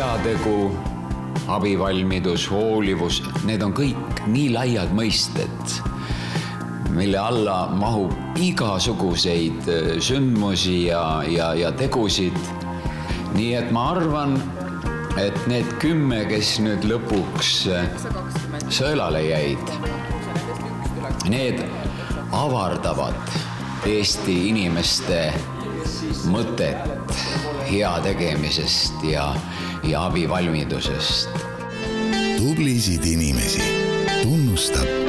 heategu, abivalmidus, hoolivus, need on kõik nii laiad mõisted, mille alla mahub igasuguseid äh, sündmusi ja, ja, ja tegusid. nii et ma arvan, et need kümme, kes nüüd lõpuks äh, sõelale jäid, need avardavad Eesti inimeste mõtet heategemisest ja, ja abivalmidusest. tublisid inimesi tunnustab